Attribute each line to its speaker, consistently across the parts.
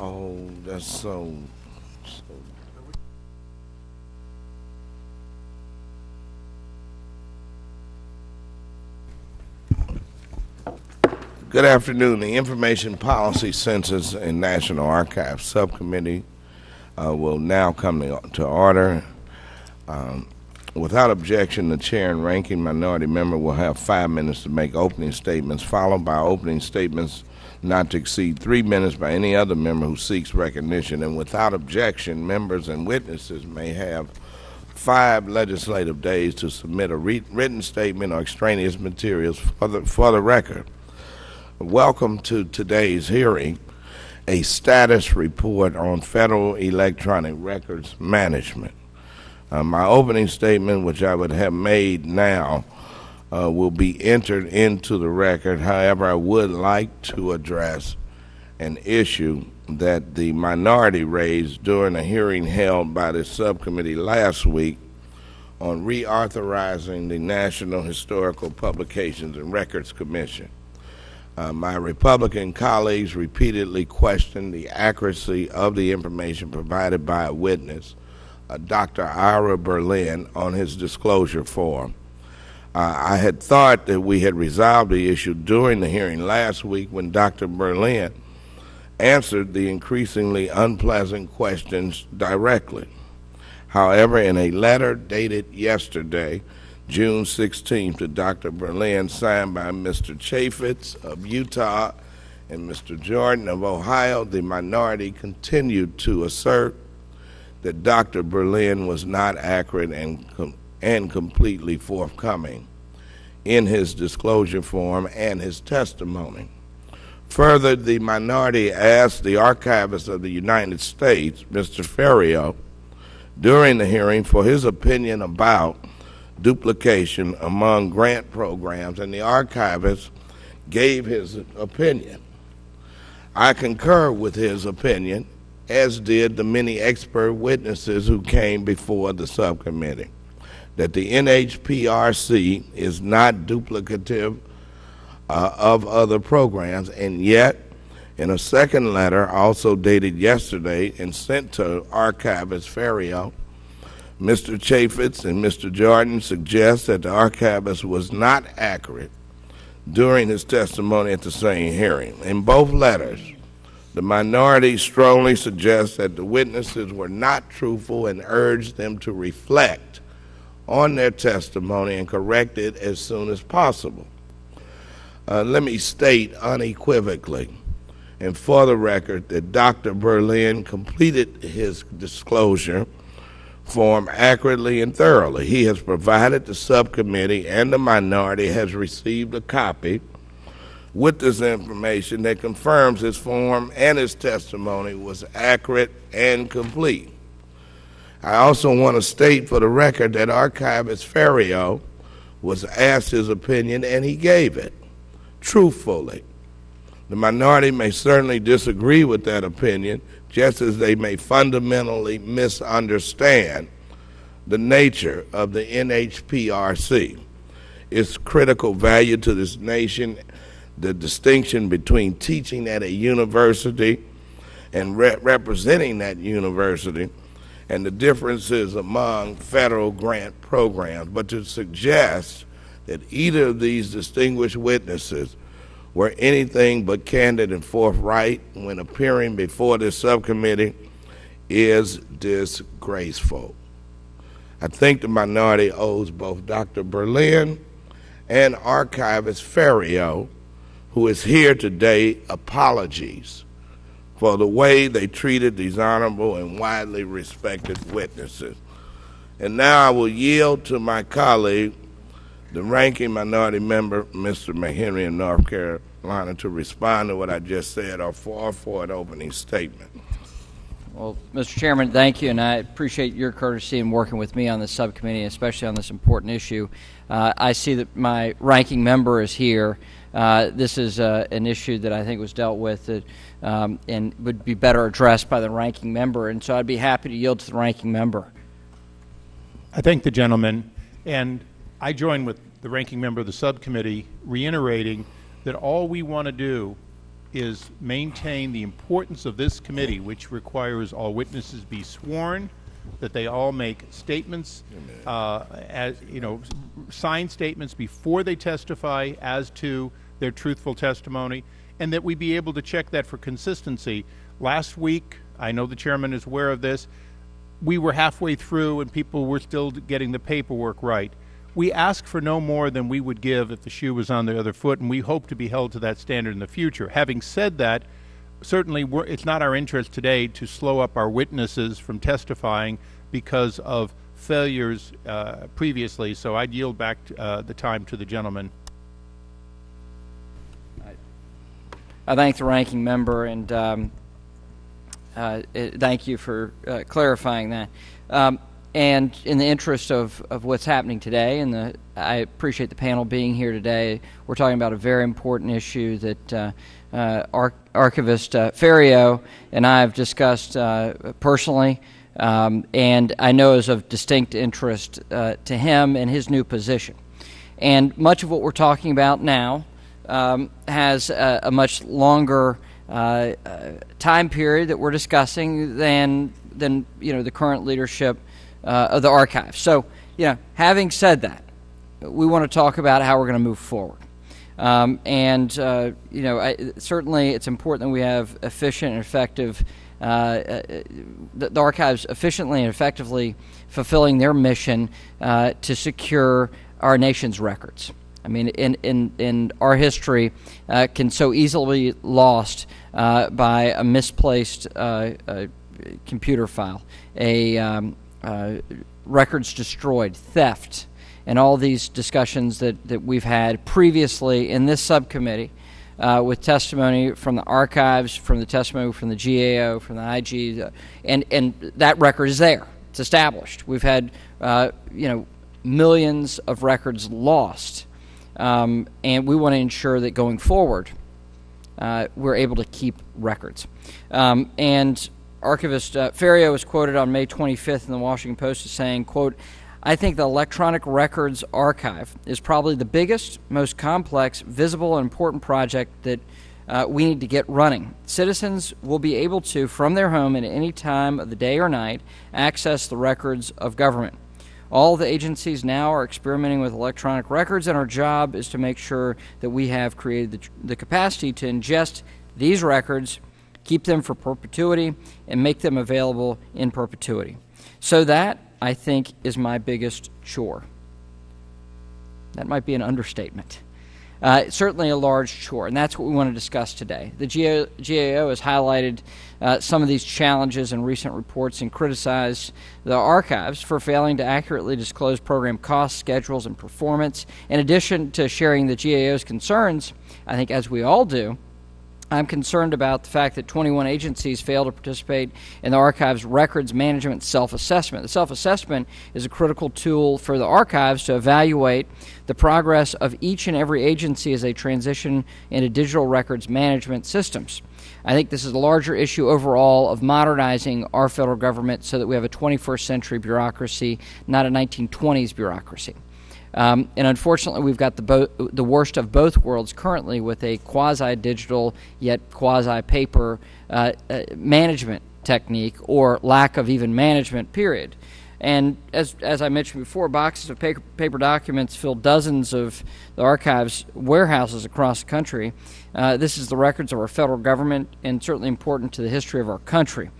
Speaker 1: Oh, that's so, so. Good afternoon. The Information Policy Census and National Archives Subcommittee uh, will now come to, order. Um, without objection, the chair and ranking minority member will have five minutes to make opening statements, followed by opening statements not to exceed three minutes by any other member who seeks recognition. And without objection, members and witnesses may have five legislative days to submit a written statement or extraneous materials for the, for the record. Welcome to today's hearing, a status report on federal electronic records management. Uh, my opening statement, which I would have made now, uh, will be entered into the record. However, I would like to address an issue that the minority raised during a hearing held by the subcommittee last week on reauthorizing the National Historical Publications and Records Commission. Uh, my Republican colleagues repeatedly questioned the accuracy of the information provided by a witness, uh, Dr. Ira Berlin, on his disclosure form. Uh, I had thought that we had resolved the issue during the hearing last week when Dr. Berlin answered the increasingly unpleasant questions directly. However, in a letter dated yesterday, June 16th to Dr. Berlin, signed by Mr. Chaffetz of Utah and Mr. Jordan of Ohio, the minority continued to assert that Dr. Berlin was not accurate and, com- and completely forthcoming in his disclosure form and his testimony. Further, the minority asked the archivist of the United States, Mr. Ferriero, during the hearing for his opinion about duplication among grant programs, and the archivist gave his opinion. I concur with his opinion, as did the many expert witnesses who came before the subcommittee, that the NHPRC is not duplicative uh, of other programs, and yet, in a second letter, also dated yesterday and sent to archivist Ferriero, Mr. Chaffetz and Mr. Jordan suggest that the archivist was not accurate during his testimony at the same hearing. In both letters, the minority strongly suggests that the witnesses were not truthful and urged them to reflect on their testimony and correct it as soon as possible. Uh, let me state unequivocally and for the record that Dr. Berlin completed his disclosure form accurately and thoroughly. He has provided the subcommittee and the minority has received a copy with this information that confirms his form and his testimony was accurate and complete. I also want to state for the record that archivist Ferriero was asked his opinion and he gave it truthfully. The minority may certainly disagree with that opinion, just as they may fundamentally misunderstand the nature of the NHPRC, its critical value to this nation, the distinction between teaching at a university and re- representing that university, and the differences among federal grant programs, but to suggest that either of these distinguished witnesses were anything but candid and forthright when appearing before this subcommittee is disgraceful. I think the minority owes both Dr. Berlin and archivist Ferriero, who is here today, apologies for the way they treated these honorable and widely respected witnesses. And now I will yield to my colleague, the ranking minority member, Mr. McHenry of North Carolina, to respond to what I just said or for, for an opening statement.
Speaker 2: Well, Mr. Chairman, thank you, and I appreciate your courtesy in working with me on this subcommittee, especially on this important issue. Uh, I see that my ranking member is here. Uh, this is uh, an issue that I think was dealt with um, and would be better addressed by the ranking member, and so I'd be happy to yield to the ranking member.
Speaker 3: I thank the gentleman, and I join with the ranking member of the subcommittee reiterating that all we want to do is maintain the importance of this committee, which requires all witnesses be sworn, that they all make statements, uh, as, you know, sign statements before they testify as to their truthful testimony, and that we be able to check that for consistency. Last week, I know the chairman is aware of this, we were halfway through and people were still getting the paperwork right. We ask for no more than we would give if the shoe was on the other foot, and we hope to be held to that standard in the future. Having said that, certainly it's not our interest today to slow up our witnesses from testifying because of failures uh, previously, so I'd yield back uh, the time to the gentleman.
Speaker 2: I thank the ranking member and um, uh, eh, thank you for uh, clarifying that. Um, and in the interest of, of what's happening today, and the, I appreciate the panel being here today. We're talking about a very important issue that uh, uh Arch- Archivist uh, Ferriero and I have discussed uh, personally, um, and I know is of distinct interest to him and his new position. And much of what we're talking about now um, has a, a, much longer uh, uh, time period that we're discussing than than you know the current leadership uh, of the archives. So, you know, having said that, we want to talk about how we're going to move forward. Um, and uh, you know, I, certainly it's important that we have efficient and effective. Uh, uh, the, the, archives efficiently and effectively fulfilling their mission to secure our nation's records. I mean, in in, in our history, uh, can so easily be lost uh, by a misplaced uh, computer file, a um, uh, records destroyed, theft, and all these discussions that, that we've had previously in this subcommittee. Uh, with testimony from the archives, from the testimony from the GAO, from the IG, uh, and and that record is there. It's established. We've had uh, you know millions of records lost um, and we want to ensure that going forward, uh, we're able to keep records. Um, and archivist uh, Ferriero was quoted on May 25th in the Washington Post as saying, quote, I think the Electronic Records Archive is probably the biggest, most complex, visible, and important project that uh, we need to get running. Citizens will be able to, from their home at any time of the day or night, access the records of government. All the agencies now are experimenting with electronic records, and our job is to make sure that we have created the, the capacity to ingest these records, keep them for perpetuity, and make them available in perpetuity. So, that, I think, is my biggest chore. That might be an understatement. Uh, certainly a large chore, and that's what we want to discuss today. The GAO has highlighted uh, some of these challenges in recent reports and criticized the archives for failing to accurately disclose program costs, schedules, and performance. In addition to sharing the GAO's concerns, I think as we all do, I'm concerned about the fact that 21 agencies fail to participate in the archive's records management self assessment. The self assessment is a critical tool for the archives to evaluate the progress of each and every agency as they transition into digital records management systems. I think this is a larger issue overall of modernizing our federal government so that we have a 21st century bureaucracy, not a 1920s bureaucracy. Um, and unfortunately, we've got the, bo- the worst of both worlds currently with a quasi digital yet quasi paper uh, uh, management technique or lack of even management, period. And as, as I mentioned before, boxes of paper, paper documents fill dozens of the archives warehouses across the country. Uh, this is the records of our federal government and certainly important to the history of our country.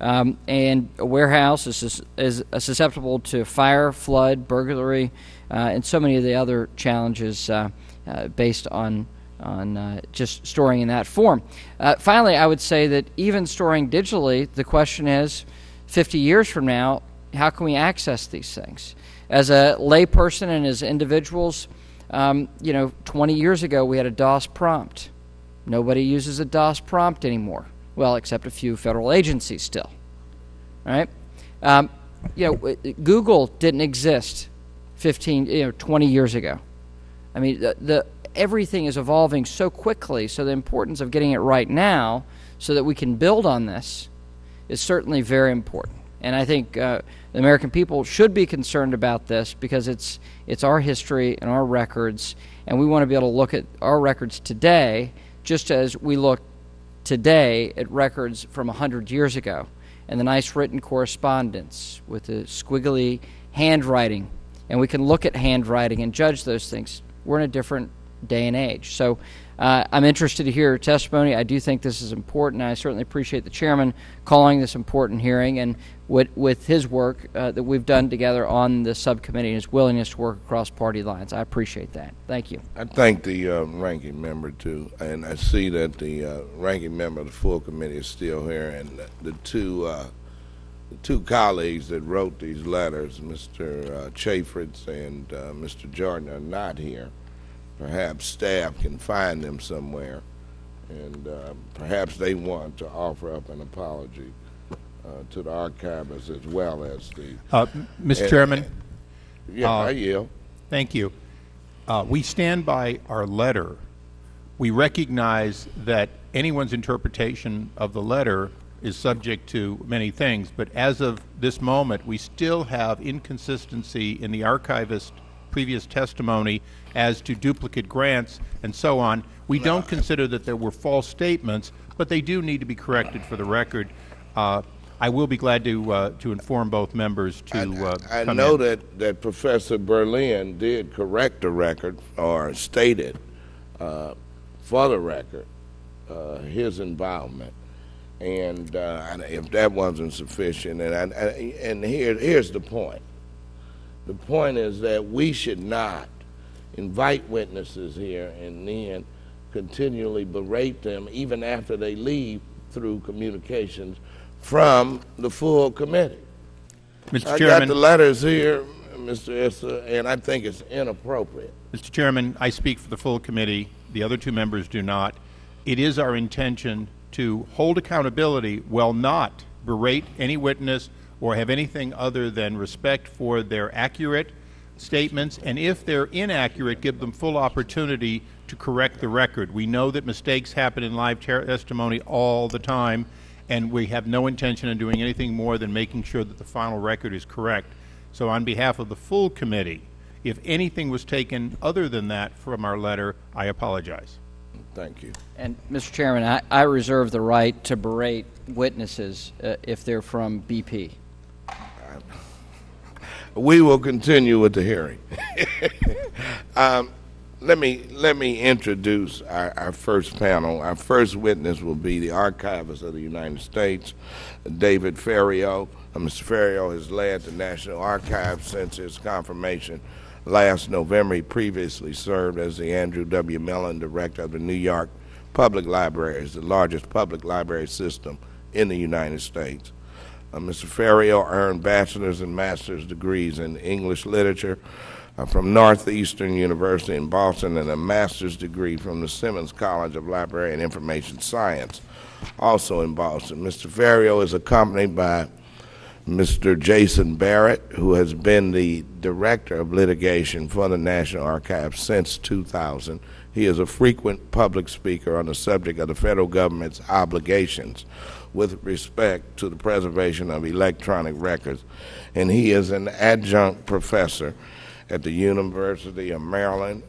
Speaker 2: Um, and a warehouse is, is, susceptible to fire, flood, burglary, and so many of the other challenges uh, uh, based on on uh, just storing in that form. Uh, finally, I would say that even storing digitally, the question is, 50 years from now, how can we access these things? As a layperson and as individuals, um, you know, 20 years ago we had a DOS prompt. Nobody uses a DOS prompt anymore. Well, except a few federal agencies still. Right? Um, you know, Google didn't exist 15, you know, 20 years ago. I mean, the, the everything is evolving so quickly, so the importance of getting it right now so that we can build on this is certainly very important. And I think uh, the American people should be concerned about this because it's it's our history and our records, and we want to be able to look at our records today just as we look today at records from 100 years ago and the nice written correspondence with the squiggly handwriting. And we can look at handwriting and judge those things. We're in a different day and age. So uh, I'm interested to hear your testimony. I do think this is important. I certainly appreciate the chairman calling this important hearing and with, with his work uh, that we've done together on the subcommittee and his willingness to work across party lines. I appreciate that. Thank you.
Speaker 1: I thank the uh, ranking member too, and I see that the uh, ranking member of the full committee is still here, and the, two uh, two colleagues that wrote these letters, Mr. Uh, and uh, Mr. Jordan, are not here. Perhaps staff can find them somewhere, and uh, perhaps they want to offer up an apology uh, to the archivists as well as the.
Speaker 3: Uh, Mr.
Speaker 1: And-
Speaker 3: Chairman,
Speaker 1: Yeah,
Speaker 3: Uh,
Speaker 1: I yield.
Speaker 3: thank you. Uh, we stand by our letter. We recognize that anyone's interpretation of the letter is subject to many things, but as of this moment, we still have inconsistency in the archivist previous testimony as to duplicate grants and so on. We don't consider that there were false statements, but they do need to be corrected for the record. Uh, I will be glad to uh, to inform both members to uh,
Speaker 1: I
Speaker 3: come
Speaker 1: know
Speaker 3: in.
Speaker 1: that, that Professor Berlin did correct the record or stated uh, for the record uh, his involvement. And uh, and if that wasn't sufficient, and, I, I, and here, here's the point. The point is that we should not invite witnesses here and then continually berate them even after they leave through communications from the full committee.
Speaker 3: Mr.
Speaker 1: I got the letters here, Mr. Issa, and I think it's inappropriate.
Speaker 3: Mr. Chairman, I speak for the full committee. The other two members do not. It is our intention to hold accountability while not berate any witness or have anything other than respect for their accurate statements, and if they're inaccurate, give them full opportunity to correct the record. We know that mistakes happen in live testimony all the time, and we have no intention of doing anything more than making sure that the final record is correct. So, on behalf of the full committee, if anything was taken other than that from our letter, I apologize.
Speaker 1: Thank you.
Speaker 2: And, Mr. Chairman, I, I reserve the right to berate witnesses uh, if they're from BP.
Speaker 1: We will continue with the hearing. um, let me let me introduce our, our first panel. Our first witness will be the archivist of the United States, David Ferriero. Uh, Mr. Ferriero has led the National Archives since his confirmation last November. He previously served as the Andrew W. Mellon Director of the New York Public Libraries, the largest public library system in the United States. Uh, Mr. Ferriero earned bachelor's and master's degrees in English literature uh, from Northeastern University in Boston and a master's degree from the Simmons College of Library and Information Science, also in Boston. Mr. Ferriero is accompanied by Mr. Jason Baron, who has been the Director of Litigation for the National Archives since 2000. He is a frequent public speaker on the subject of the federal government's obligations with respect to the preservation of electronic records, and he is an adjunct professor at the University of Maryland,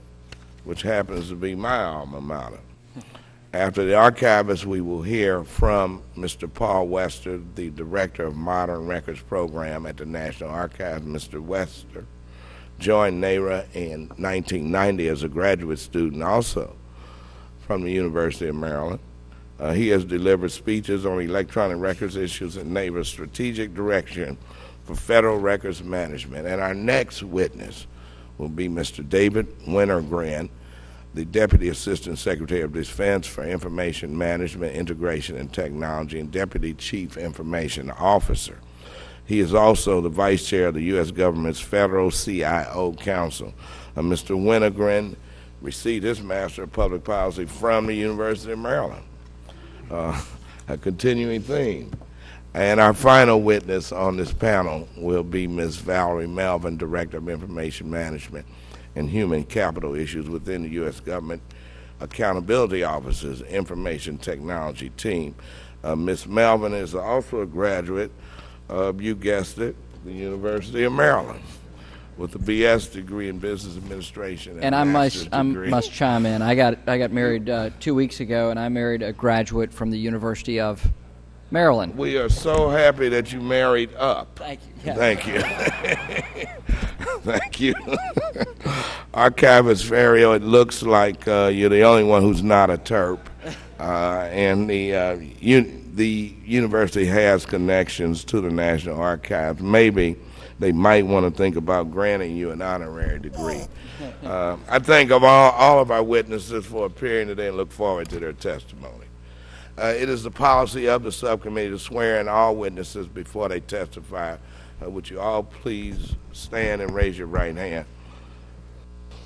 Speaker 1: which happens to be my alma mater. After the archivist, we will hear from Mr. Paul Wester, the Director of Modern Records Program at the National Archives. Mr. Wester joined NARA in 1990 as a graduate student, also from the University of Maryland. Uh, he has delivered speeches on electronic records issues and NARA's strategic direction for federal records management. And our next witness will be Mr. David Wennergren, the Deputy Assistant Secretary of Defense for Information Management, Integration, and Technology, and Deputy Chief Information Officer. He is also the Vice Chair of the U.S. Government's Federal CIO Council. Uh, Mr. Wennergren received his Master of Public Policy from the University of Maryland, uh, a continuing theme. And our final witness on this panel will be Ms. Valerie Melvin, Director of Information Management and Human Capital Issues within the U.S. Government Accountability Office's Information Technology Team. Uh, Ms. Melvin is also a graduate of, you guessed it, the University of Maryland. with a BS degree in business administration and,
Speaker 2: And I must, I must chime in. I got, I got married uh, two weeks ago, and I married a graduate from the University of Maryland.
Speaker 1: We are so happy that you married up.
Speaker 2: Thank you. Yeah.
Speaker 1: Thank you. Thank you. Archivist Ferrio, it looks like uh, you're the only one who's not a Terp. Uh, and the, uh, un- the university has connections to the National Archives. Maybe they might want to think about granting you an honorary degree. Uh, I thank of all, all of our witnesses for appearing today and look forward to their testimony. Uh, it is the policy of the subcommittee to swear in all witnesses before they testify. Uh, would you all please stand and raise your right hand?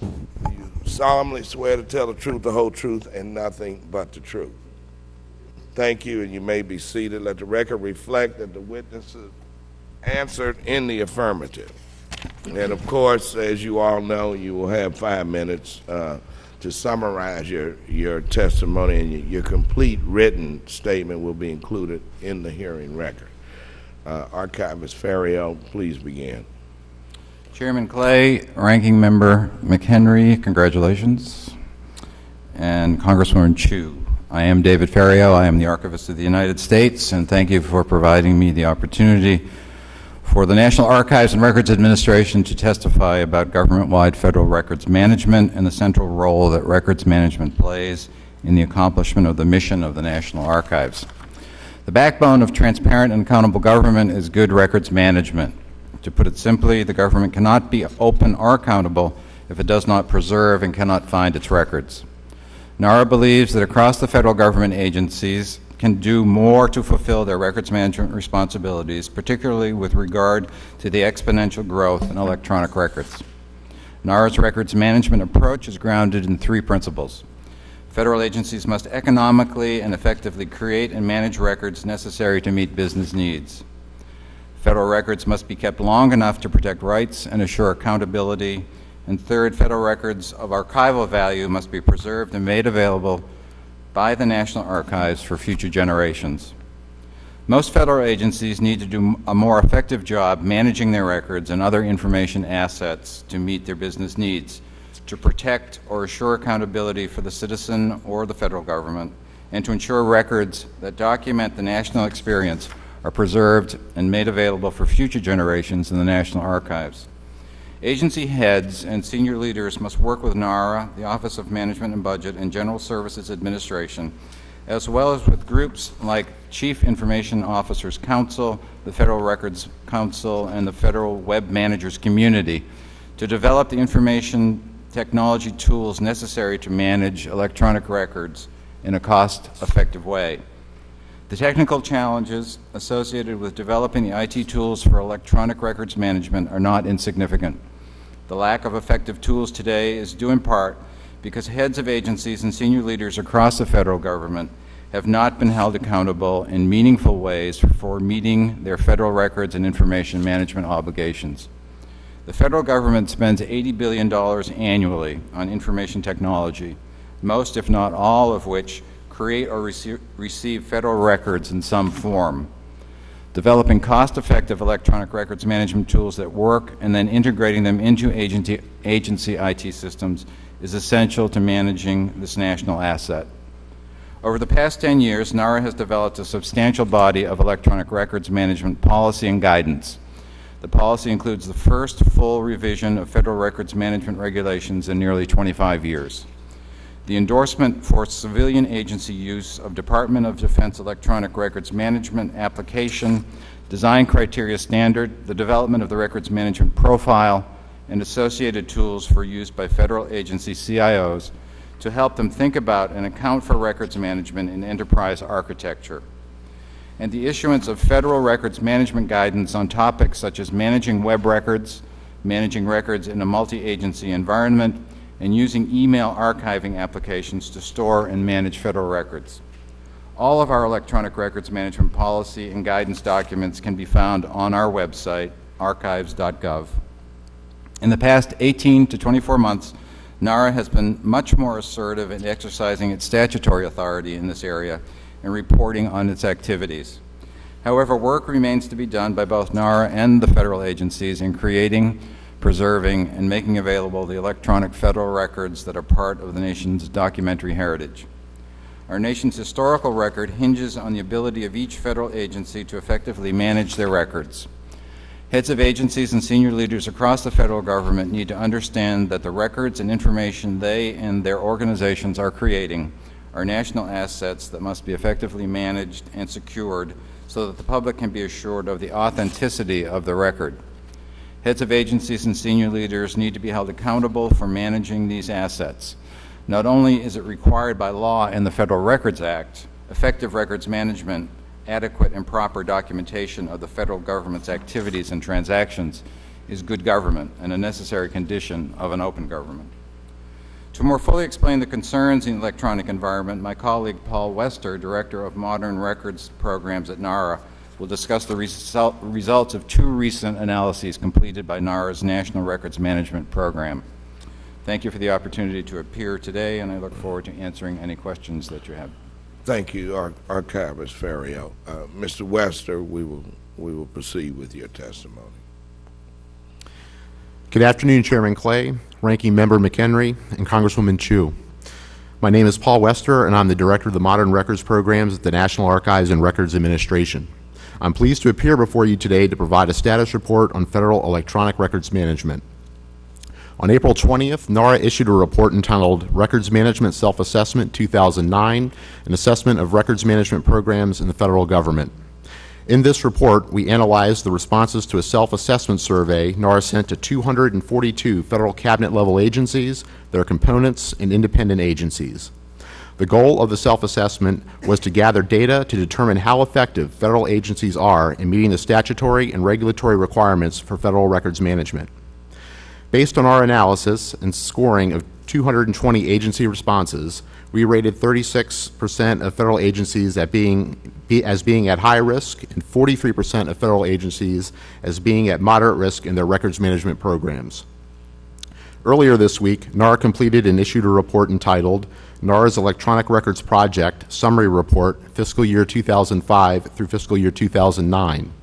Speaker 1: You solemnly swear to tell the truth, the whole truth, and nothing but the truth. Thank you, and you may be seated. Let the record reflect that the witnesses answered in the affirmative. And of course, as you all know, you will have five minutes uh, to summarize your, your testimony, and your, your complete written statement will be included in the hearing record. Uh, Archivist Ferriero, please begin.
Speaker 4: Chairman Clay, Ranking Member McHenry, congratulations. And Congresswoman Chu. I am David Ferriero. I am the Archivist of the United States, and thank you for providing me the opportunity for the National Archives and Records Administration to testify about government-wide federal records management and the central role that records management plays in the accomplishment of the mission of the National Archives. The backbone of transparent and accountable government is good records management. To put it simply, the government cannot be open or accountable if it does not preserve and cannot find its records. NARA believes that across the federal government agencies can do more to fulfill their records management responsibilities, particularly with regard to the exponential growth in electronic records. NARA's records management approach is grounded in three principles. Federal agencies must economically and effectively create and manage records necessary to meet business needs. Federal records must be kept long enough to protect rights and assure accountability. And third, federal records of archival value must be preserved and made available by the National Archives for future generations. Most federal agencies need to do a more effective job managing their records and other information assets to meet their business needs, to protect or assure accountability for the citizen or the federal government, and to ensure records that document the national experience are preserved and made available for future generations in the National Archives. Agency heads and senior leaders must work with NARA, the Office of Management and Budget, and General Services Administration, as well as with groups like Chief Information Officers Council, the Federal Records Council, and the Federal Web Managers Community to develop the information technology tools necessary to manage electronic records in a cost-effective way. The technical challenges associated with developing the IT tools for electronic records management are not insignificant. The lack of effective tools today is due in part because heads of agencies and senior leaders across the federal government have not been held accountable in meaningful ways for meeting their federal records and information management obligations. The federal government spends $80 billion annually on information technology, most, if not all, of which create or rece receive federal records in some form. Developing cost-effective electronic records management tools that work and then integrating them into agency, agency IT systems is essential to managing this national asset. Over the past 10 years, NARA has developed a substantial body of electronic records management policy and guidance. The policy includes the first full revision of federal records management regulations in nearly 25 years. The endorsement for civilian agency use of Department of Defense electronic records management application, design criteria standard, the development of the records management profile, and associated tools for use by federal agency CIOs to help them think about and account for records management in enterprise architecture. And the issuance of federal records management guidance on topics such as managing web records, managing records in a multi-agency environment, and using email archiving applications to store and manage federal records. All of our electronic records management policy and guidance documents can be found on our website, archives.gov. In the past 18 to 24 months, NARA has been much more assertive in exercising its statutory authority in this area and reporting on its activities. However, work remains to be done by both NARA and the federal agencies in creating preserving, and making available the electronic federal records that are part of the nation's documentary heritage. Our nation's historical record hinges on the ability of each federal agency to effectively manage their records. Heads of agencies and senior leaders across the federal government need to understand that the records and information they and their organizations are creating are national assets that must be effectively managed and secured so that the public can be assured of the authenticity of the record. Heads of agencies and senior leaders need to be held accountable for managing these assets. Not only is it required by law in the Federal Records Act, effective records management, adequate and proper documentation of the federal government's activities and transactions is good government and a necessary condition of an open government. To more fully explain the concerns in the electronic environment, my colleague Paul Wester, Director of Modern Records Programs at NARA, will discuss the result, results of two recent analyses completed by NARA's National Records Management Program. Thank you for the opportunity to appear today, and I look forward to answering any questions that you have.
Speaker 1: Thank you, Ar- Archivist Ferriero. Uh, Mr. Wester, we will, we will proceed with your testimony.
Speaker 5: Good afternoon, Chairman Clay, Ranking Member McHenry, and Congresswoman Chu. My name is Paul Wester, and I'm the Director of the Modern Records Programs at the National Archives and Records Administration. I'm pleased to appear before you today to provide a status report on federal electronic records management. On April 20th, NARA issued a report entitled Records Management Self-Assessment 2009, an assessment of records management programs in the federal government. In this report, we analyzed the responses to a self-assessment survey NARA sent to 242 federal cabinet-level agencies, their components, and independent agencies. The goal of the self-assessment was to gather data to determine how effective federal agencies are in meeting the statutory and regulatory requirements for federal records management. Based on our analysis and scoring of 220 agency responses, we rated 36% of federal agencies being, be, as being at high risk and 43% of federal agencies as being at moderate risk in their records management programs. Earlier this week, NARA completed and issued a report entitled NARA's Electronic Records Project Summary Report, Fiscal Year 2005 through Fiscal Year 2009.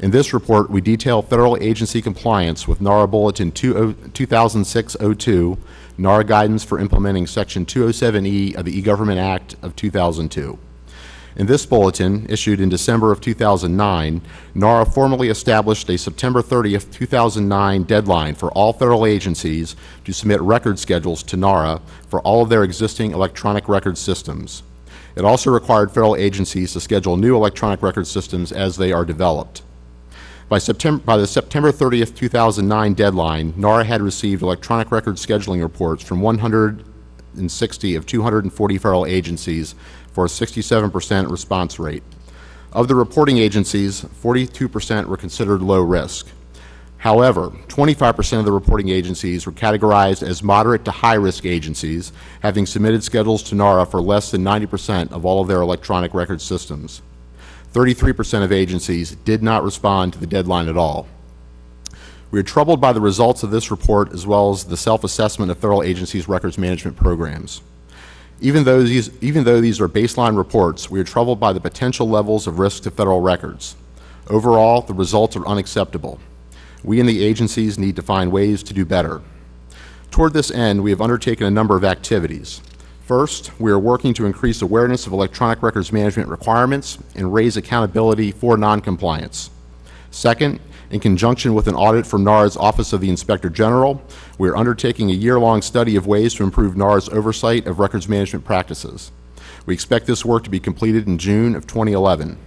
Speaker 5: In this report, we detail federal agency compliance with NARA Bulletin 2006-02, NARA guidance for implementing Section 207E of the E-Government Act of 2002. In this bulletin, issued in December of 2009, NARA formally established a September 30th, 2009 deadline for all federal agencies to submit record schedules to NARA for all of their existing electronic record systems. It also required federal agencies to schedule new electronic record systems as they are developed. By, September, by the September 30th, 2009 deadline, NARA had received electronic record scheduling reports from 160 of 240 federal agencies for a 67% response rate. Of the reporting agencies, 42% were considered low risk. However, 25% of the reporting agencies were categorized as moderate to high risk agencies, having submitted schedules to NARA for less than 90% of all of their electronic record systems. 33% of agencies did not respond to the deadline at all. We are troubled by the results of this report as well as the self-assessment of federal agencies' records management programs. Even though, these, even though these are baseline reports, we are troubled by the potential levels of risk to federal records. Overall, the results are unacceptable. We and the agencies need to find ways to do better. Toward this end, we have undertaken a number of activities. First, we are working to increase awareness of electronic records management requirements and raise accountability for noncompliance. Second, in conjunction with an audit from NARA's Office of the Inspector General, we are undertaking a year-long study of ways to improve NARA's oversight of records management practices. We expect this work to be completed in June of 2011.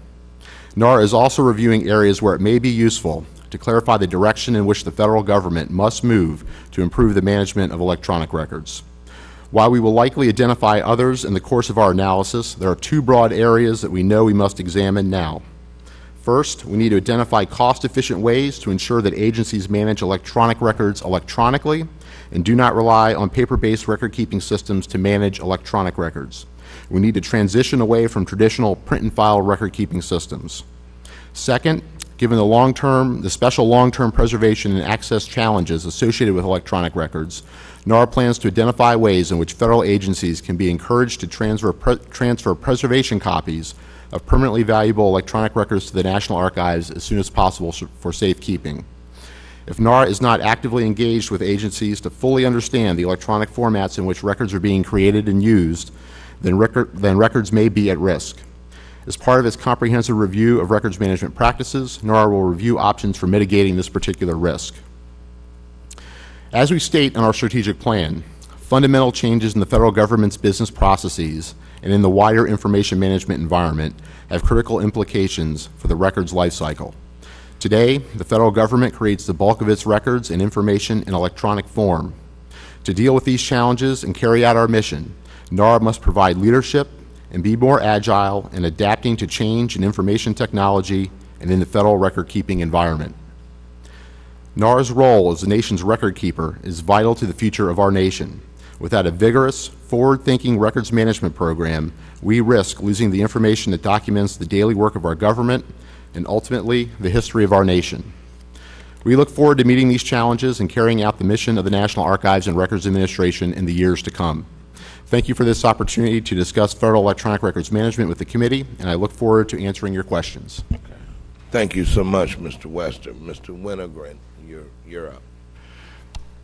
Speaker 5: NARA is also reviewing areas where it may be useful to clarify the direction in which the federal government must move to improve the management of electronic records. While we will likely identify others in the course of our analysis, there are two broad areas that we know we must examine now. First, we need to identify cost-efficient ways to ensure that agencies manage electronic records electronically and do not rely on paper-based record-keeping systems to manage electronic records. We need to transition away from traditional print-and-file record-keeping systems. Second, given the long-term, the special long-term preservation and access challenges associated with electronic records, NARA plans to identify ways in which federal agencies can be encouraged to transfer, pre transfer preservation copies of permanently valuable electronic records to the National Archives as soon as possible for safekeeping. If NARA is not actively engaged with agencies to fully understand the electronic formats in which records are being created and used, then, record, then records may be at risk. As part of its comprehensive review of records management practices, NARA will review options for mitigating this particular risk. As we state in our strategic plan, fundamental changes in the federal government's business processes and in the wider information management environment have critical implications for the records lifecycle. Today, the federal government creates the bulk of its records and information in electronic form. To deal with these challenges and carry out our mission, NARA must provide leadership and be more agile in adapting to change in information technology and in the federal record-keeping environment. NARA's role as the nation's record keeper is vital to the future of our nation. Without a vigorous, forward-thinking records management program, we risk losing the information that documents the daily work of our government and ultimately the history of our nation. We look forward to meeting these challenges and carrying out the mission of the National Archives and Records Administration in the years to come. Thank you for this opportunity to discuss federal electronic records management with the committee, and I look forward to answering your questions.
Speaker 1: Thank you so much, Mr. Wester. Mr. Wennergren, you're, you're up.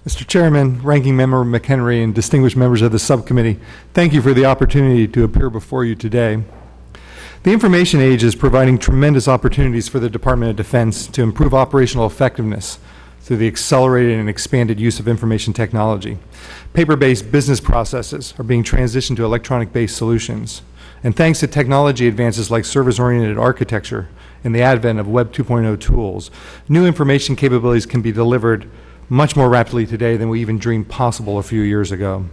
Speaker 6: Mr. Chairman, Ranking Member McHenry, and distinguished members of the subcommittee, thank you for the opportunity to appear before you today. The information age is providing tremendous opportunities for the Department of Defense to improve operational effectiveness through the accelerated and expanded use of information technology. Paper-based business processes are being transitioned to electronic-based solutions. And thanks to technology advances like service-oriented architecture and the advent of Web 2.0 tools, new information capabilities can be delivered much more rapidly today than we even dreamed possible a few years ago.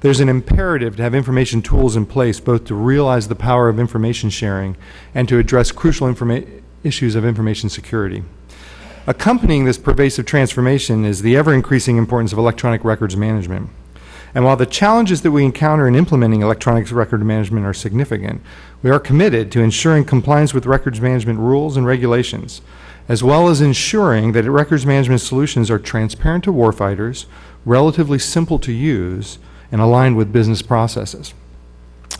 Speaker 6: There's an imperative to have information tools in place both to realize the power of information sharing and to address crucial issues of information security. Accompanying this pervasive transformation is the ever-increasing importance of electronic records management. And while the challenges that we encounter in implementing electronic record management are significant, we are committed to ensuring compliance with records management rules and regulations, as well as ensuring that records management solutions are transparent to warfighters, relatively simple to use, and aligned with business processes.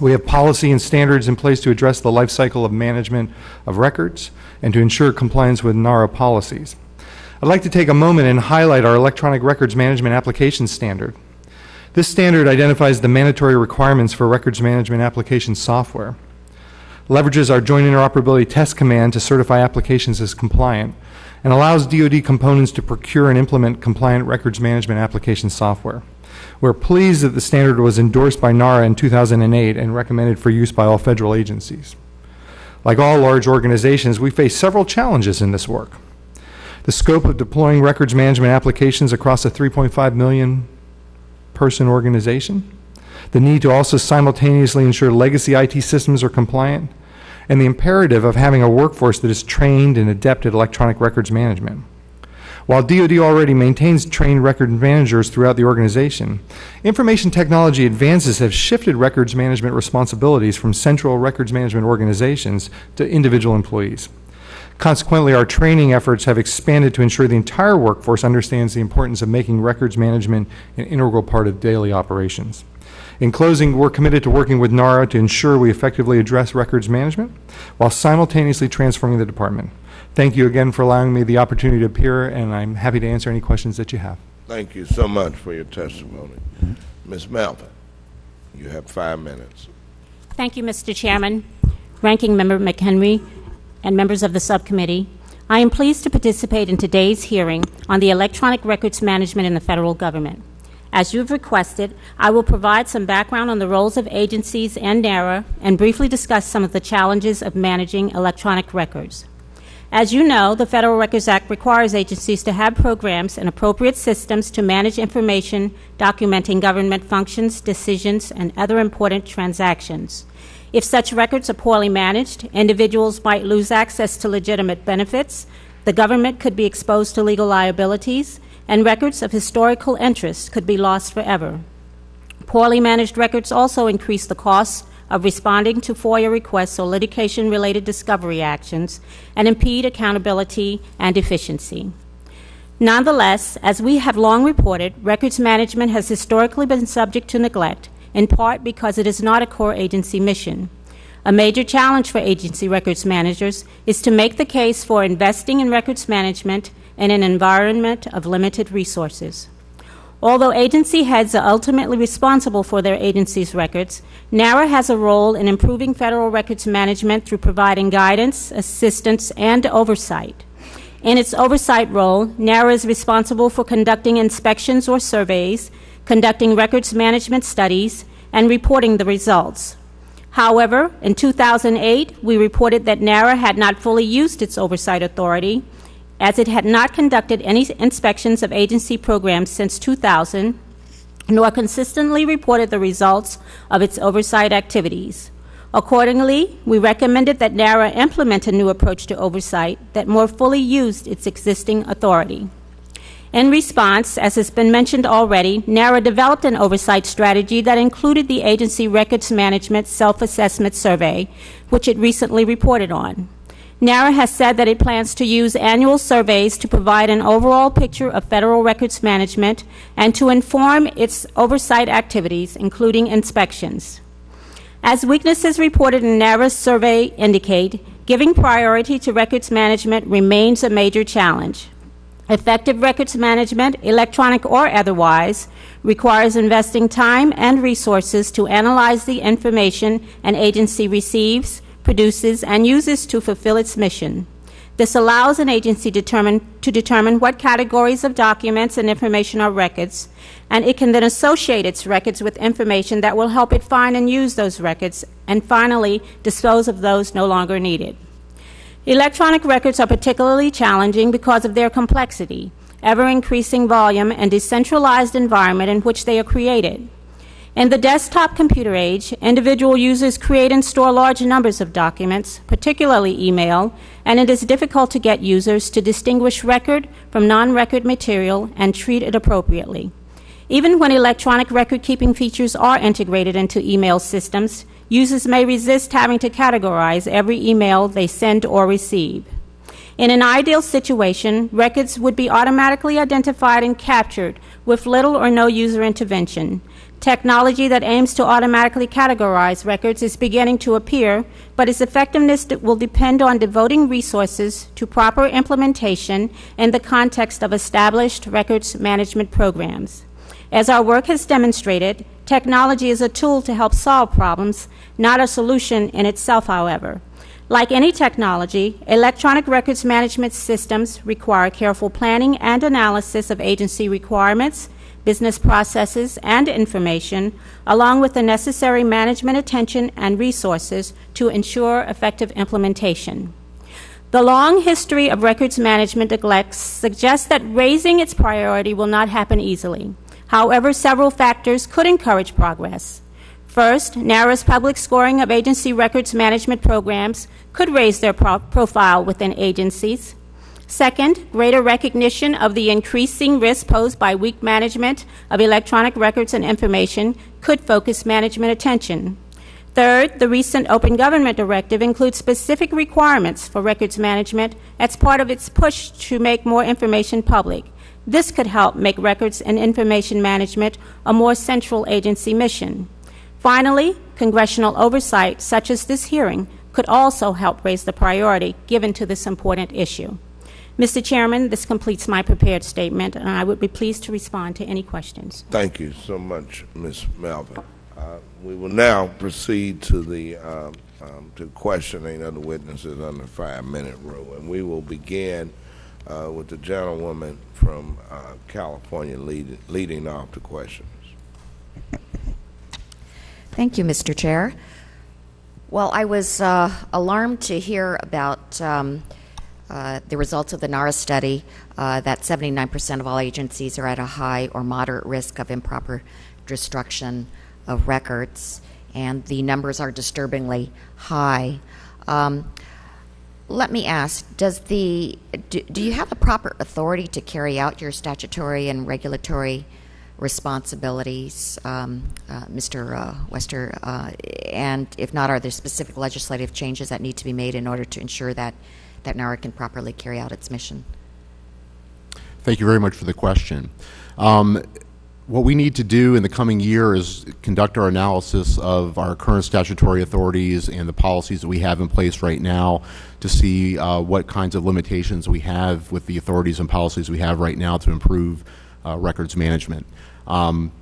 Speaker 6: We have policy and standards in place to address the life cycle of management of records and to ensure compliance with NARA policies. I'd like to take a moment and highlight our electronic records management application standard. This standard identifies the mandatory requirements for records management application software, leverages our joint interoperability test command to certify applications as compliant, and allows DoD components to procure and implement compliant records management application software. We're pleased that the standard was endorsed by NARA in 2008 and recommended for use by all federal agencies. Like all large organizations, we face several challenges in this work. The scope of deploying records management applications across a 3.5 million person organization, the need to also simultaneously ensure legacy IT systems are compliant, and the imperative of having a workforce that is trained and adept at electronic records management. While DoD already maintains trained record managers throughout the organization, information technology advances have shifted records management responsibilities from central records management organizations to individual employees. Consequently, our training efforts have expanded to ensure the entire workforce understands the importance of making records management an integral part of daily operations. In closing, we're committed to working with NARA to ensure we effectively address records management while simultaneously transforming the department. Thank you again for allowing me the opportunity to appear, and I'm happy to answer any questions that you have.
Speaker 1: Thank you so much for your testimony. Ms. Melvin, you have five minutes.
Speaker 7: Thank you, Mr. Chairman, Ranking Member McHenry, and members of the subcommittee. I am pleased to participate in today's hearing on the electronic records management in the federal government. As you have requested, I will provide some background on the roles of agencies and NARA and briefly discuss some of the challenges of managing electronic records. As you know, the Federal Records Act requires agencies to have programs and appropriate systems to manage information documenting government functions, decisions, and other important transactions. If such records are poorly managed, individuals might lose access to legitimate benefits, the government could be exposed to legal liabilities, and records of historical interest could be lost forever. Poorly managed records also increase the costs of responding to FOIA requests or litigation related discovery actions and impede accountability and efficiency. Nonetheless, as we have long reported, records management has historically been subject to neglect, in part because it is not a core agency mission. A major challenge for agency records managers is to make the case for investing in records management in an environment of limited resources. Although agency heads are ultimately responsible for their agency's records, NARA has a role in improving federal records management through providing guidance, assistance, and oversight. In its oversight role, NARA is responsible for conducting inspections or surveys, conducting records management studies, and reporting the results. However, in 2008, we reported that NARA had not fully used its oversight authority as it had not conducted any inspections of agency programs since 2000, nor consistently reported the results of its oversight activities. Accordingly, we recommended that NARA implement a new approach to oversight that more fully used its existing authority. In response, as has been mentioned already, NARA developed an oversight strategy that included the Agency Records Management Self Assessment Survey, which it recently reported on. NARA has said that it plans to use annual surveys to provide an overall picture of federal records management and to inform its oversight activities, including inspections. As weaknesses reported in NARA's survey indicate, giving priority to records management remains a major challenge. Effective records management, electronic or otherwise, requires investing time and resources to analyze the information an agency receives, produces, and uses to fulfill its mission. This allows an agency determine, to determine what categories of documents and information are records, and it can then associate its records with information that will help it find and use those records, and finally, dispose of those no longer needed. Electronic records are particularly challenging because of their complexity, ever increasing volume, and decentralized environment in which they are created. In the desktop computer age, individual users create and store large numbers of documents, particularly email, and it is difficult to get users to distinguish record from non record material and treat it appropriately. Even when electronic record keeping features are integrated into email systems, users may resist having to categorize every email they send or receive. In an ideal situation, records would be automatically identified and captured with little or no user intervention. Technology that aims to automatically categorize records is beginning to appear, but its effectiveness will depend on devoting resources to proper implementation in the context of established records management programs. As our work has demonstrated, technology is a tool to help solve problems, not a solution in itself, however. Like any technology, electronic records management systems require careful planning and analysis of agency requirements, business processes, and information, along with the necessary management attention and resources to ensure effective implementation. The long history of records management neglect suggests that raising its priority will not happen easily. However, several factors could encourage progress. First, NARA's public scoring of agency records management programs could raise their pro- profile within agencies. Second, greater recognition of the increasing risk posed by weak management of electronic records and information could focus management attention. Third, the recent Open Government Directive includes specific requirements for records management as part of its push to make more information public. This could help make records and information management a more central agency mission. Finally, congressional oversight, such as this hearing, could also help raise the priority given to this important issue. Mr. Chairman, this completes my prepared statement, and I would be pleased to respond to any questions.
Speaker 1: Thank you so much, Ms. Melvin. Uh, we will now proceed to the um, um, to questioning of the witnesses under five-minute rule, and we will begin uh, with the gentlewoman from uh, California lead, leading off the questions.
Speaker 8: Thank you, Mr. Chair. Well, I was uh, alarmed to hear about um, uh, the results of the NARA study uh, that 79% of all agencies are at a high or moderate risk of improper destruction of records, and the numbers are disturbingly high. Um, let me ask does the do, do, you have the proper authority to carry out your statutory and regulatory responsibilities um, uh, mr uh, wester? Uh, and if not are there specific legislative changes that need to be made in order to ensure that that NARA can properly carry out its mission?
Speaker 5: Thank you very much for the question. Um, what we need to do in the coming year is conduct our analysis of our current statutory authorities and the policies that we have in place right now to see uh, what kinds of limitations we have with the authorities and policies we have right now to improve uh, records management. Um,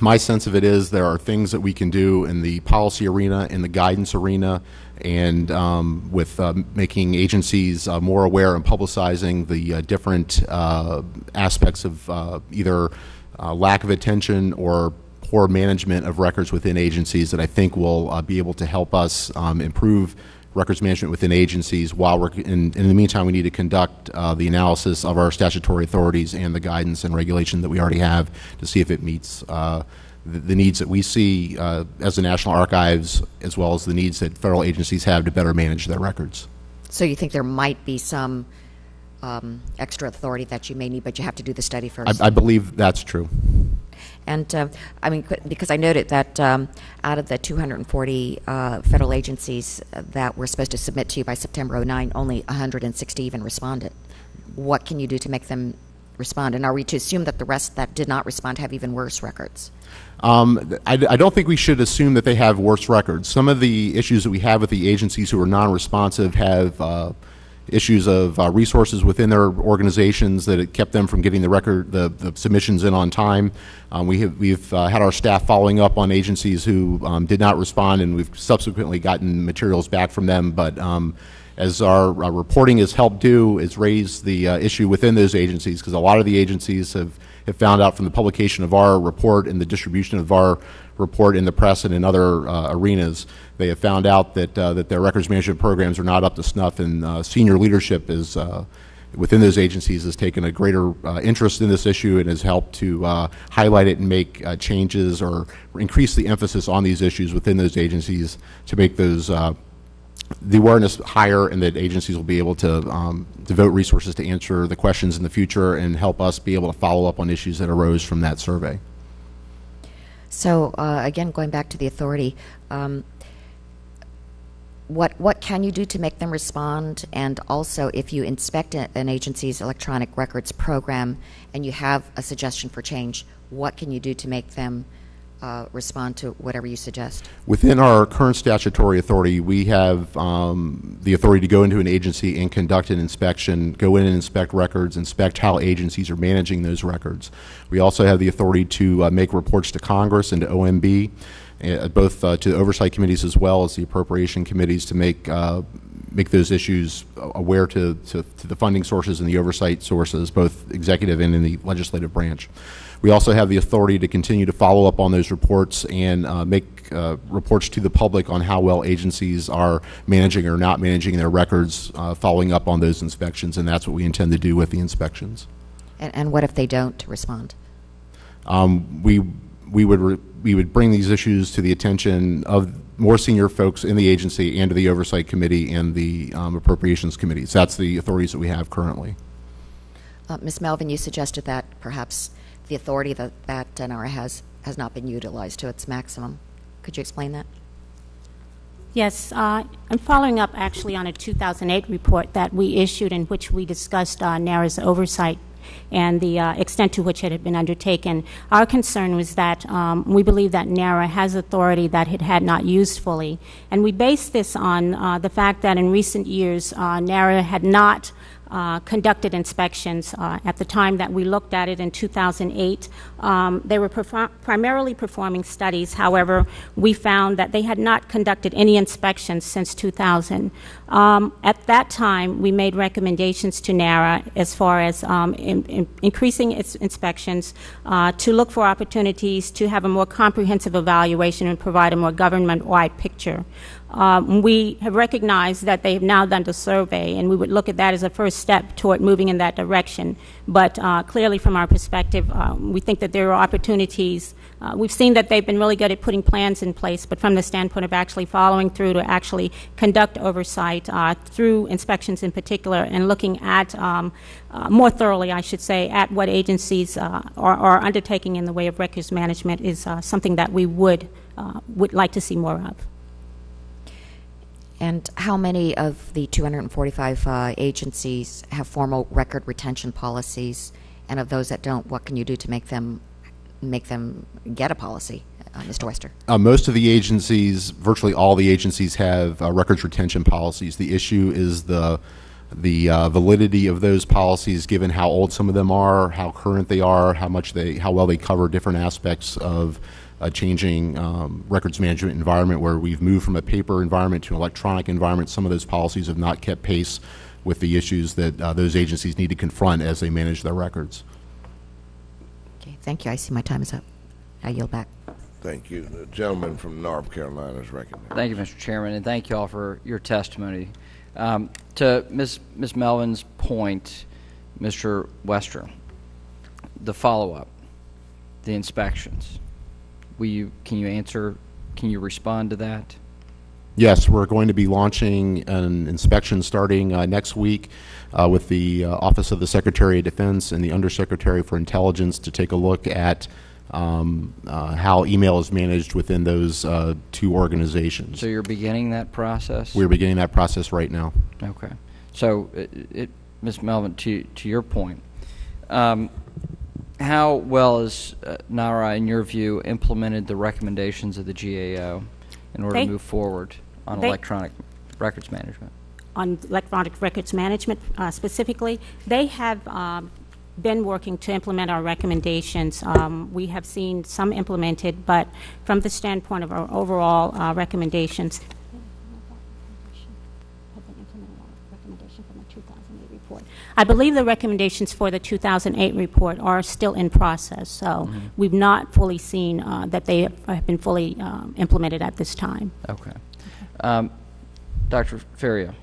Speaker 5: my sense of it is there are things that we can do in the policy arena, in the guidance arena, and um, with uh, making agencies uh, more aware and publicizing the uh, different uh, aspects of either uh, lack of attention or poor management of records within agencies that I think will uh, be able to help us um, improve records management within agencies while we're, in, in the meantime, we need to conduct uh, the analysis of our statutory authorities and the guidance and regulation that we already have to see if it meets uh, the, the needs that we see uh, as the National Archives as well as the needs that federal agencies have to better manage their records.
Speaker 8: So you think there might be some um, extra authority that you may need, but you have to do the study first?
Speaker 5: I, I believe that's true.
Speaker 8: And, uh, I mean, because I noted that um, out of the 240 uh, federal agencies that were supposed to submit to you by September 09, only 160 even responded. What can you do to make them respond? And are we to assume that the rest that did not respond have even worse records?
Speaker 5: Um, I, I don't think we should assume that they have worse records. Some of the issues that we have with the agencies who are non-responsive have uh, issues of uh, resources within their organizations that it kept them from getting the record, the, the submissions in on time. Um, we have, we've uh, had our staff following up on agencies who um, did not respond, and we've subsequently gotten materials back from them. But um, as our reporting has helped do, is raise the uh, issue within those agencies because a lot of the agencies have, have found out from the publication of our report and the distribution of our report in the press and in other uh, arenas. They have found out that uh, that their records management programs are not up to snuff, and uh, senior leadership is uh, within those agencies has taken a greater uh, interest in this issue and has helped to uh, highlight it and make uh, changes or increase the emphasis on these issues within those agencies to make those the awareness higher and that agencies will be able to um, devote resources to answer the questions in the future and help us be able to follow up on issues that arose from that survey.
Speaker 8: So uh, again, going back to the authority, um, what what can you do to make them respond? And also, if you inspect a- an agency's electronic records program and you have a suggestion for change, what can you do to make them uh, respond to whatever you suggest?
Speaker 5: Within our current statutory authority, we have um, the authority to go into an agency and conduct an inspection, go in and inspect records, inspect how agencies are managing those records. We also have the authority to uh, make reports to Congress and to OMB, uh, both to the oversight committees as well as the appropriation committees to make uh, make those issues aware to, to, to the funding sources and the oversight sources, both executive and in the legislative branch. We also have the authority to continue to follow up on those reports and uh, make uh, reports to the public on how well agencies are managing or not managing their records, uh, following up on those inspections, and that's what we intend to do with the inspections.
Speaker 8: And, and what if they don't respond?
Speaker 5: Um, we we would re- we would bring these issues to the attention of more senior folks in the agency and to the oversight committee and the um, appropriations committees. That's the authorities that we have currently.
Speaker 8: Uh, Ms. Melvin, you suggested that perhaps the authority that, that NRA has has not been utilized to its maximum. Could you explain that?
Speaker 7: Yes, uh, I'm following up actually on a 2008 report that we issued in which we discussed uh, NARA's oversight and the uh, extent to which it had been undertaken. Our concern was that um, we believe that NARA has authority that it had not used fully. And we based this on uh, the fact that in recent years, uh, NARA had not uh, conducted inspections. Uh, at the time that we looked at it in 2008, um, they were perfor- primarily performing studies. However, we found that they had not conducted any inspections since 2000. Um, at that time, we made recommendations to NARA as far as um, in, in increasing its inspections uh, to look for opportunities to have a more comprehensive evaluation and provide a more government wide picture. Um, we have recognized that they have now done the survey, and we would look at that as a first step toward moving in that direction. But uh, clearly, from our perspective, uh, we think that there are opportunities. Uh, we've seen that they've been really good at putting plans in place, but from the standpoint of actually following through to actually conduct oversight uh, through inspections in particular and looking at um, uh, more thoroughly, I should say, at what agencies are, are, undertaking in the way of records management is something that we would, would like to see more of.
Speaker 8: And how many of the 245 uh, agencies have formal record retention policies? And of those that don't, what can you do to make them make them get a policy, uh, Mr. Wester?
Speaker 5: Uh, most of the agencies, virtually all the agencies, have uh, records retention policies. The issue is the the uh, validity of those policies, given how old some of them are, how current they are, how much they, how well they cover different aspects of a changing um, records management environment, where we've moved from a paper environment to an electronic environment. Some of those policies have not kept pace with the issues that uh, those agencies need to confront as they manage their records.
Speaker 8: Okay, thank you. I see my time is up. I yield back.
Speaker 1: Thank you. The gentleman from North Carolina is recognized.
Speaker 2: Thank you, Mr. Chairman, and thank you all for your testimony. Um, to Ms. Ms. Melvin's point, Mr. Wester, the follow-up, the inspections. Will you, can you answer, can you respond to that?
Speaker 5: Yes, we're going to be launching an inspection starting uh, next week uh, with the uh, Office of the Secretary of Defense and the Undersecretary for Intelligence to take a look at um, uh, how email is managed within those uh, two organizations.
Speaker 2: So you're beginning that process?
Speaker 5: We're beginning that process right now.
Speaker 2: Okay. So, it, it, Ms. Melvin, to, to your point, um, how well has uh, NARA, in your view, implemented the recommendations of the GAO in order
Speaker 7: They-
Speaker 2: to move forward on
Speaker 7: they-
Speaker 2: electronic records management?
Speaker 7: on electronic records management uh, specifically, they have um, been working to implement our recommendations. Um, We have seen some implemented, but from the standpoint of our overall uh, recommendations, I believe the recommendations for the 2008 report are still in process, so we've not fully seen uh, that they have been fully um, implemented at this time.
Speaker 2: Okay. Um, Dr. Ferriero,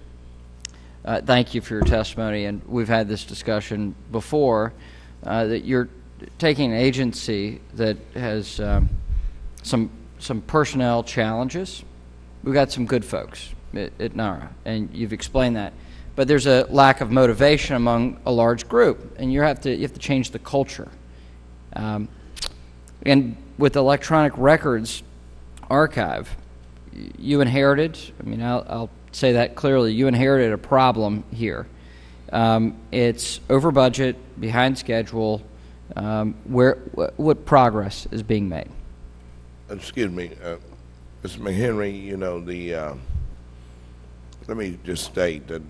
Speaker 2: uh, thank you for your testimony, and we've had this discussion before, uh, that you're taking an agency that has um, some, some personnel challenges. We've got some good folks at, at NARA, and you've explained that. But there's a lack of motivation among a large group, and you have to, you have to change the culture. Um, and with electronic records archive, you inherited, I mean, I'll, I'll say that clearly, you inherited a problem here. Um, it's over budget, behind schedule. Um, where, wh- what progress is being made?
Speaker 1: Excuse me, uh, Mr. McHenry, you know, the, uh, let me just state that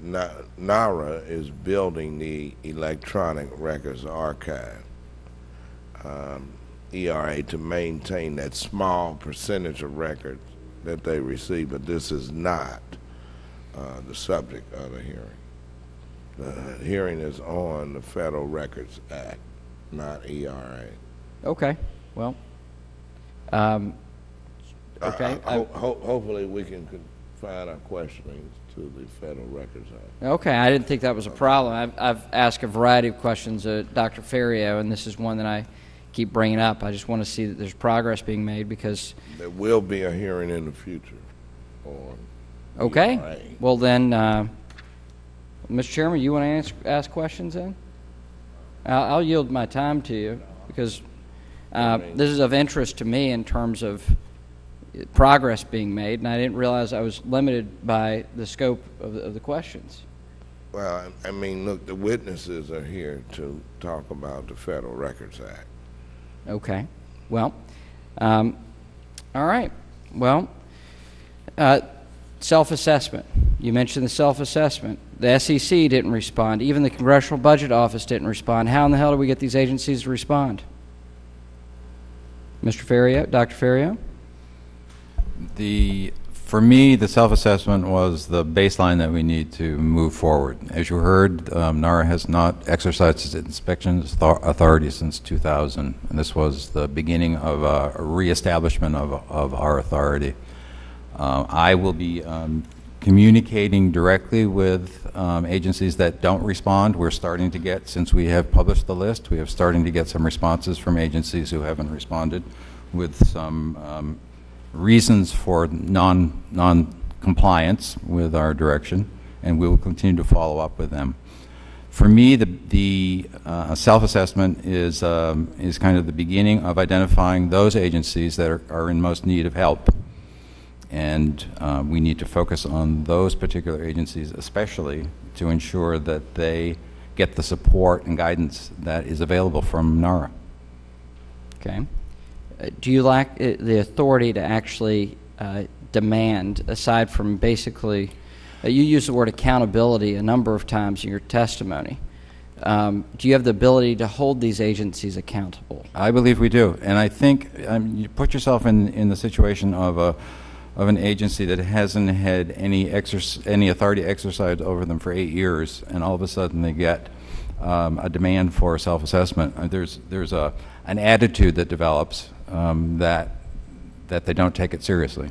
Speaker 1: NARA is building the electronic records archive, um, ERA, to maintain that small percentage of records that they receive, but this is not uh, the subject of the hearing. The hearing is on the Federal Records Act, not ERA.
Speaker 2: Okay, well, um, okay.
Speaker 1: Uh, ho- ho- Hopefully, we can confine our questioning to the Federal Records Act.
Speaker 2: Okay, I didn't think that was a problem. I've, I've asked a variety of questions of Dr. Ferriero, and this is one that I keep bringing up. I just want to see that there's progress being made because,
Speaker 1: There will be a hearing in the future on.
Speaker 2: okay,
Speaker 1: ERA.
Speaker 2: well then, uh, Mr. Chairman, you want to ask, ask questions then? I'll, I'll yield my time to you because uh, this is of interest to me in terms of progress being made, and I didn't realize I was limited by the scope of the, of the questions.
Speaker 1: Well, I mean, look, the witnesses are here to talk about the Federal Records Act.
Speaker 2: Okay. Well, um, all right. Well, uh, self assessment. You mentioned the self assessment. The SEC didn't respond. Even the Congressional Budget Office didn't respond. How in the hell do we get these agencies to respond? Mr. Ferriero, Dr. Ferriero?
Speaker 4: The, for me, the self-assessment was the baseline that we need to move forward. As you heard, um, NARA has not exercised its inspection authority since 2000, and this was the beginning of a reestablishment of, of our authority. Uh, I will be um, communicating directly with um, agencies that don't respond. We're starting to get, since we have published the list, we are starting to get some responses from agencies who haven't responded with some um, reasons for non, non-compliance with our direction, and we will continue to follow up with them. For me, the, the uh, self-assessment is, um, is kind of the beginning of identifying those agencies that are, are in most need of help. And uh, we need to focus on those particular agencies especially to ensure that they get the support and guidance that is available from NARA.
Speaker 2: Okay. Do you lack uh, the authority to actually uh, demand, aside from basically, uh, you use the word accountability a number of times in your testimony. Um, do you have the ability to hold these agencies accountable?
Speaker 4: I believe we do, and I think um, you put yourself in, in the situation of a of an agency that hasn't had any exerc- any authority exercised over them for eight years, and all of a sudden they get um, a demand for self-assessment. Uh, there's there's a an attitude that develops um, that that they don't take it seriously,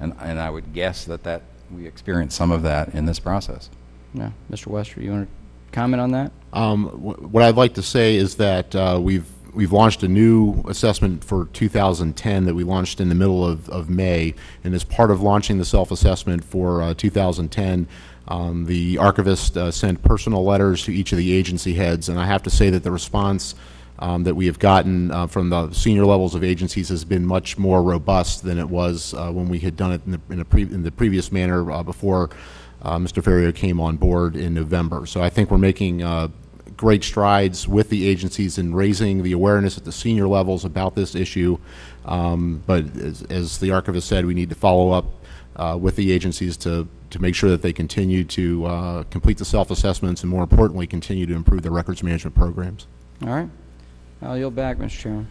Speaker 4: and and I would guess that that we experience some of that in this process.
Speaker 2: No, Mr. Wester, you want to comment on that?
Speaker 5: Um, wh- What I'd like to say is that uh, we've, we've launched a new assessment for 2010 that we launched in the middle of, of May. And as part of launching the self-assessment for uh, 2010, um, the archivist uh, sent personal letters to each of the agency heads. And I have to say that the response um, that we have gotten uh, from the senior levels of agencies has been much more robust than it was uh, when we had done it in the, in, in the previous manner uh, before uh, Mr. Ferriero came on board in November. So I think we're making uh, great strides with the agencies in raising the awareness at the senior levels about this issue. Um, but as, as the archivist said, we need to follow up uh, with the agencies to, to make sure that they continue to complete the self-assessments and more importantly, continue to improve their records management programs.
Speaker 2: All right. I'll yield back, Mr. Chairman.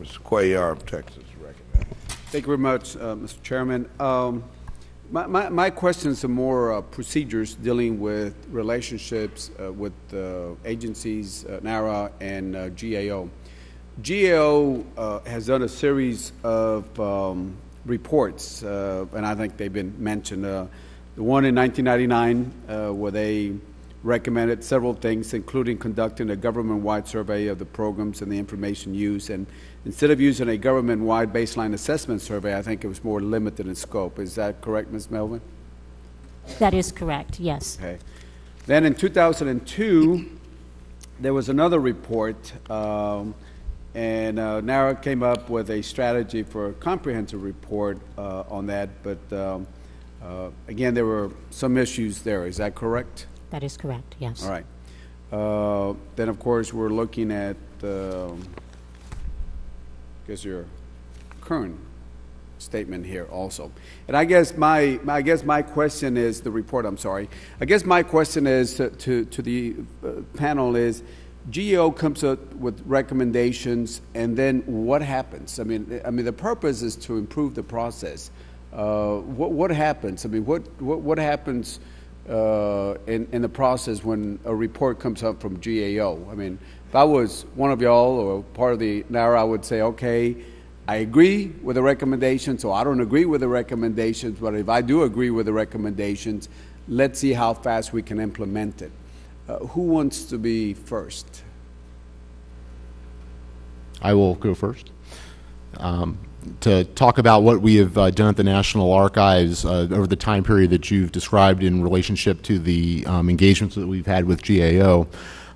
Speaker 1: Mr. Cuellar of Texas, recognized.
Speaker 9: Thank you very much, uh, Mr. Chairman. Um, My, my, my questions are more uh, procedures dealing with relationships uh, with uh, agencies, uh, NARA and uh, GAO. GAO uh, has done a series of um, reports, uh, and I think they've been mentioned. Uh, the one in 1999, uh, where they recommended several things, including conducting a government-wide survey of the programs and the information used. And instead of using a government-wide baseline assessment survey, I think it was more limited in scope. Is that correct, Ms. Melvin?
Speaker 7: That is correct, yes.
Speaker 9: Okay. Then in 2002, there was another report, um, and uh, NARA came up with a strategy for a comprehensive report uh, on that. But um, uh, again, there were some issues there. Is that correct?
Speaker 7: That is correct, yes.
Speaker 9: All right. Uh, then, of course, we're looking at, um, I guess your current statement here also. And I guess my, my- I guess my question is the report. I'm sorry. I guess my question is to to, to the uh, panel is. GAO comes up with recommendations, and then what happens? I mean, I mean, the purpose is to improve the process. Uh, what, what happens? I mean, what, what, what happens uh, in, in the process when a report comes up from GAO. I mean, if I was one of y'all or part of the NARA, I would say, okay, I agree with the recommendations, or I don't agree with the recommendations, but if I do agree with the recommendations, let's see how fast we can implement it. Uh, who wants to be first?
Speaker 5: I will go first. Um, to talk about what we have uh, done at the National Archives uh, over the time period that you've described in relationship to the um, engagements that we've had with GAO.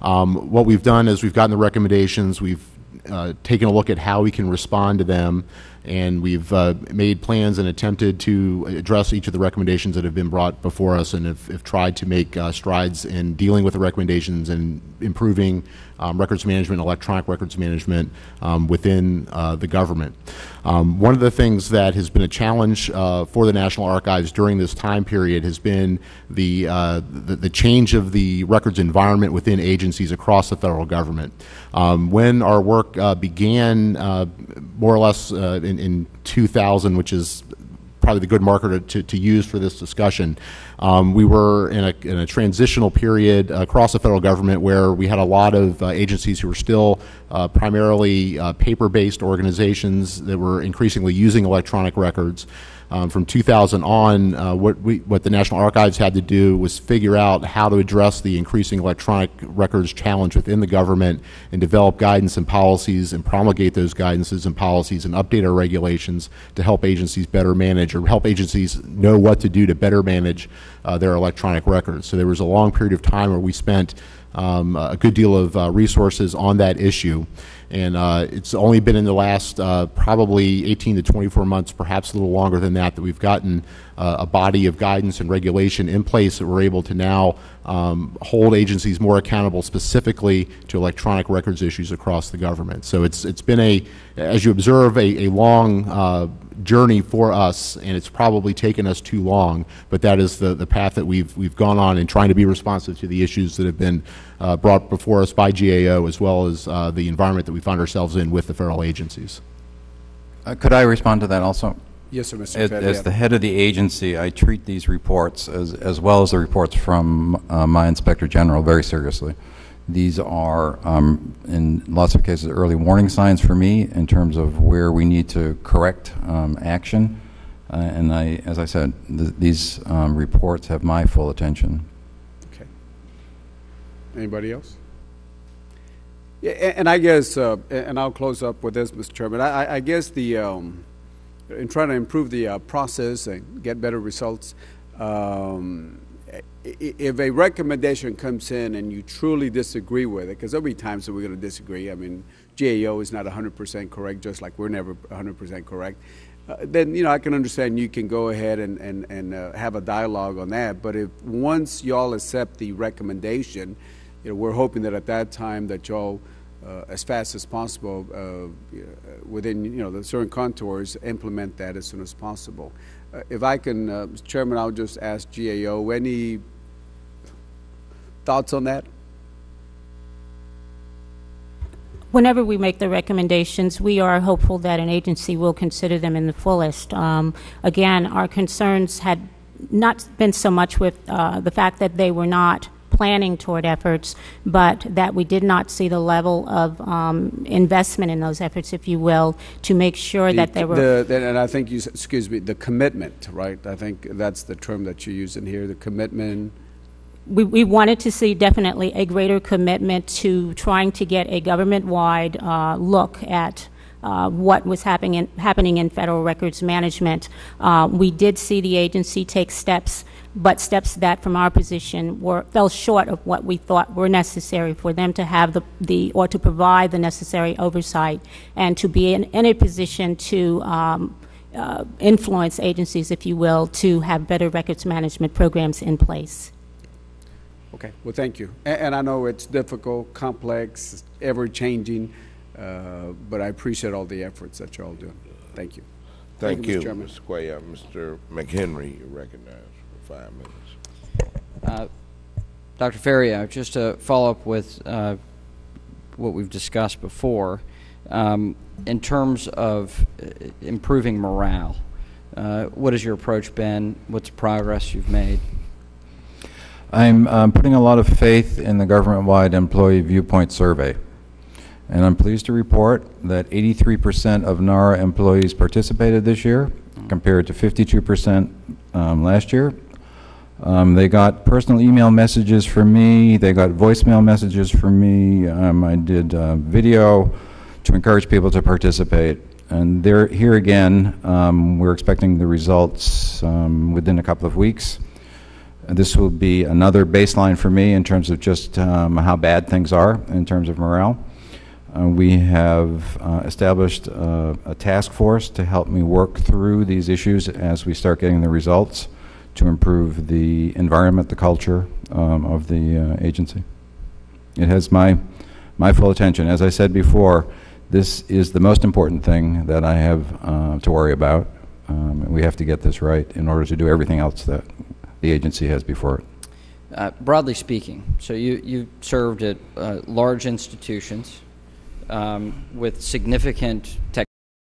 Speaker 5: Um, what we've done is we've gotten the recommendations, we've uh, taken a look at how we can respond to them, and we've uh, made plans and attempted to address each of the recommendations that have been brought before us and have, have tried to make uh, strides in dealing with the recommendations and improving um, records management, electronic records management um, within uh, the government. Um, one of the things that has been a challenge uh, for the National Archives during this time period has been the, uh, the, the change of the records environment within agencies across the federal government. Um, when our work uh, began, more or less uh, in, in 2000, which is probably the good marker to, to, to use for this discussion. Um, we were in a, in a transitional period across the federal government where we had a lot of uh, agencies who were still uh, primarily uh, paper-based organizations that were increasingly using electronic records. Um, from 2000 on, uh, what, we, what the National Archives had to do was figure out how to address the increasing electronic records challenge within the government and develop guidance and policies and promulgate those guidances and policies and update our regulations to help agencies better manage or help agencies know what to do to better manage uh, their electronic records. So there was a long period of time where we spent um, a good deal of uh, resources on that issue. And uh, it's only been in the last uh, probably 18 to 24 months, perhaps a little longer than that, that we've gotten uh, a body of guidance and regulation in place that we're able to now um, hold agencies more accountable specifically to electronic records issues across the government. So it's, it's been a, as you observe, a, a long uh, journey for us, and it's probably taken us too long, but that is the, the path that we've, we've gone on in trying to be responsive to the issues that have been uh, brought before us by GAO as well as uh, the environment that we find ourselves in with the federal agencies.
Speaker 4: Uh, Could I respond to that also?
Speaker 9: Yes, sir, Mr.
Speaker 4: As-
Speaker 9: Petty.
Speaker 4: As the head of the agency, I treat these reports, as as well as the reports from uh, my Inspector General, very seriously. These are, um, in lots of cases, early warning signs for me in terms of where we need to correct um, action. Uh, And I, as I said, th- these um, reports have my full attention.
Speaker 9: Okay. Anybody else? Yeah, and I guess, uh, and I'll close up with this, Mr. Chairman. I, I- guess the, um, in trying to improve the uh, process and get better results, um, if a recommendation comes in and you truly disagree with it, because there'll be times that we're going to disagree. I mean, GAO is not 100% correct, just like we're never 100% correct. Uh, then you know I can understand you can go ahead and and and uh, have a dialogue on that. But if once y'all accept the recommendation, you know we're hoping that at that time that y'all, uh, as fast as possible, uh, within you know the certain contours, implement that as soon as possible. Uh, if I can, uh, Mr. Chairman, I'll just ask GAO any thoughts on that.
Speaker 7: Whenever we make the recommendations, we are hopeful that an agency will consider them in the fullest. Um, again, our concerns had not been so much with uh, the fact that they were not planning toward efforts, but that we did not see the level of um, investment in those efforts, if you will, to make sure that
Speaker 9: The-
Speaker 7: they were.
Speaker 9: the- and I think you, excuse me, the commitment, right? I think that's the term that you're using here, the commitment.
Speaker 7: we, we wanted to see definitely a greater commitment to trying to get a government-wide uh, look at uh, what was happening in, happening in federal records management. Uh, we did see the agency take steps, but steps that, from our position, were fell short of what we thought were necessary for them to have the, the or to provide the necessary oversight and to be in, in a position to. Um, uh, influence agencies, if you will, to have better records management programs in place.
Speaker 9: Okay, well, thank you. And, and I know it's difficult, complex, ever-changing, uh, but I appreciate all the efforts that you're all doing. Thank you.
Speaker 1: Thank you,
Speaker 9: Mr. Chairman.
Speaker 1: Mr. Cuellar. Mr. McHenry, you're recognized for five minutes.
Speaker 2: Uh, Dr. Ferriero, just to follow up with uh, what we've discussed before, um, in terms of uh, improving morale, uh, what has your approach been? What's the progress you've made?
Speaker 4: I'm um, putting a lot of faith in the government-wide employee viewpoint survey. And I'm pleased to report that 83% of NARA employees participated this year, compared to 52% um, last year. Um, They got personal email messages from me, they got voicemail messages from me, um, I did uh, video to encourage people to participate. And there, here again, um, we're expecting the results um, within a couple of weeks. This will be another baseline for me in terms of just um, how bad things are in terms of morale. Uh, We have uh, established uh, a task force to help me work through these issues as we start getting the results to improve the environment, the culture um, of the uh, agency. It has my, my full attention. As I said before, this is the most important thing that I have uh, to worry about. Um, and We have to get this right in order to do everything else that the agency has before it.
Speaker 2: Uh, broadly speaking, so you, you served at uh, large institutions um, with significant